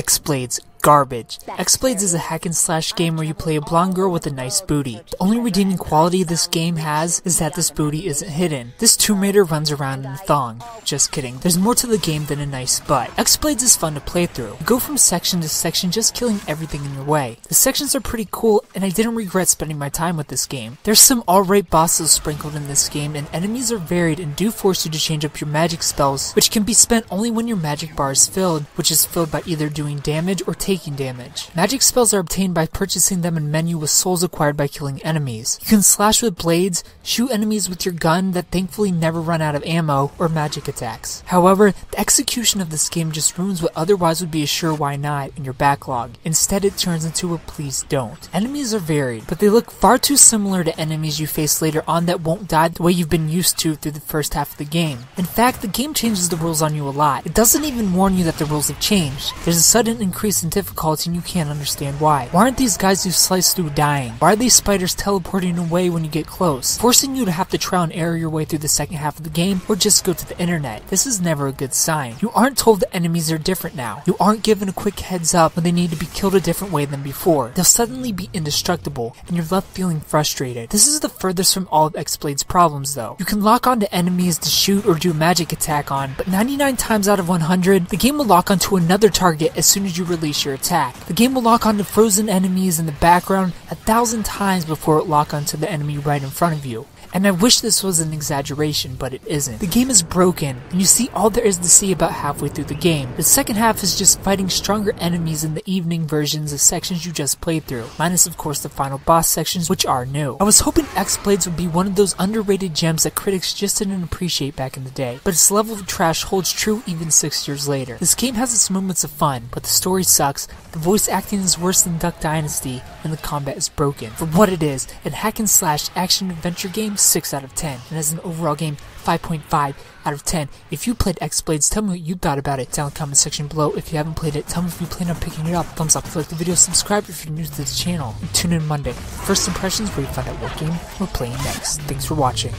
X-Blades garbage. X-Blades is a hack and slash game where you play a blonde girl with a nice booty. The only redeeming quality this game has is that this booty isn't hidden. This Tomb Raider runs around in a thong. Just kidding. There's more to the game than a nice butt. X-Blades is fun to play through. You go from section to section just killing everything in your way. The sections are pretty cool and I didn't regret spending my time with this game. There's some alright bosses sprinkled in this game and enemies are varied and do force you to change up your magic spells, which can be spent only when your magic bar is filled, which is filled by either doing damage or taking taking damage. Magic spells are obtained by purchasing them in menu with souls acquired by killing enemies. You can slash with blades, shoot enemies with your gun that thankfully never run out of ammo, or magic attacks. However, the execution of this game just ruins what otherwise would be a sure why not in your backlog. Instead, it turns into a please don't. Enemies are varied, but they look far too similar to enemies you face later on that won't die the way you've been used to through the first half of the game. In fact, the game changes the rules on you a lot. It doesn't even warn you that the rules have changed. There's a sudden increase in difficulty and you can't understand why. Why aren't these guys you slice through dying? Why are these spiders teleporting away when you get close? Forcing you to have to try and error your way through the second half of the game or just go to the internet. This is never a good sign. You aren't told the enemies are different now. You aren't given a quick heads up when they need to be killed a different way than before. They'll suddenly be indestructible and you're left feeling frustrated. This is the furthest from all of X-Blade's problems though. You can lock onto enemies to shoot or do a magic attack on, but 99 times out of 100, the game will lock onto another target as soon as you release your attack. The game will lock onto frozen enemies in the background a thousand times before it lock onto the enemy right in front of you. And I wish this was an exaggeration, but it isn't. The game is broken, and you see all there is to see about halfway through the game. The second half is just fighting stronger enemies in the evening versions of sections you just played through, minus of course the final boss sections, which are new. I was hoping X-Blades would be one of those underrated gems that critics just didn't appreciate back in the day, but its level of trash holds true even six years later. This game has its moments of fun, but the story sucks, the voice acting is worse than Duck Dynasty, and the combat is broken. For what it is, an hack and slash action adventure game 6 out of 10, and as an overall game, 5.5 out of 10. If you played X-Blades, tell me what you thought about it down in the comment section below. If you haven't played it, tell me if you plan on picking it up. Thumbs up if you like the video, subscribe if you're new to the channel, and tune in Monday. First impressions where you find out what game we're playing next. Thanks for watching.